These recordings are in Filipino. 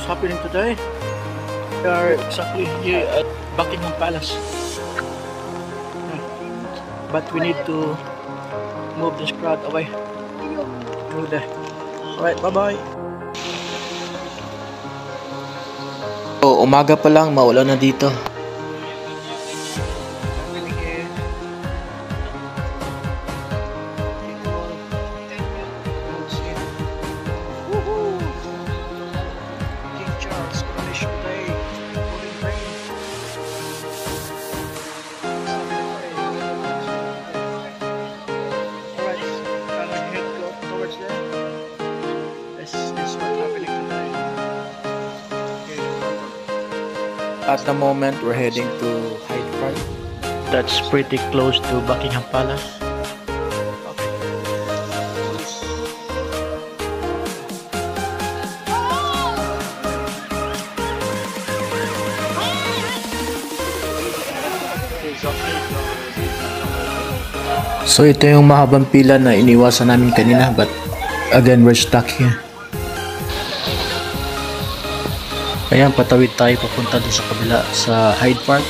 what's happening today. We are exactly here at Buckingham Palace. But we need to move this crowd away. Move there. Alright, bye-bye. O, umaga pa lang, maulan na dito. Is what's happening today. Okay. At the moment, we're heading to Hyde Park. That's pretty close to Buckingham Palace. So ito yung mahabang pila na iniwasan namin kanina but again we're stuck here. Ayan, patawid tayo papunta doon sa kabila sa Hyde Park.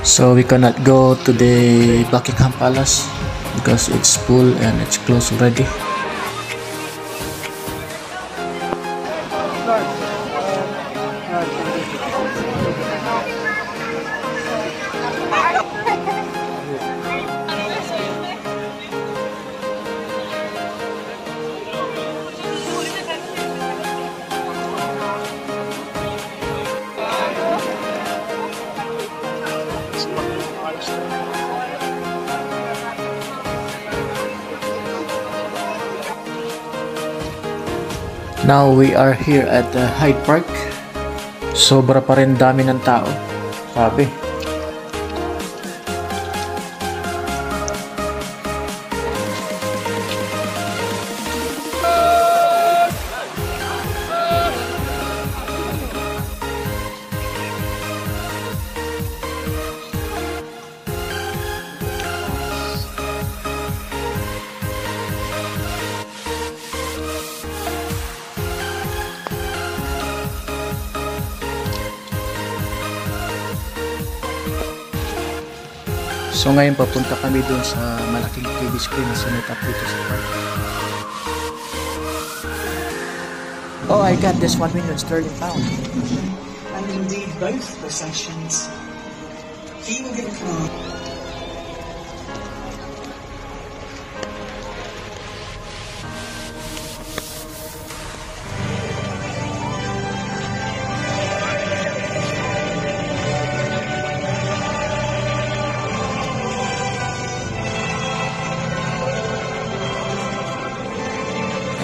So we cannot go to the Buckingham Palace because it's full and it's closed already. Now we are here at the Hyde Park. Sobra pa rin dami ng tao. Sabi. So ngayon papunta kami doon sa malaking TV screen na sinetap dito sa park. Oh, I got this 1 million sterling pound. and indeed both processions. He will get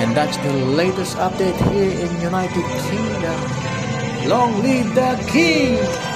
And that's the latest update here in United Kingdom. Long live the King!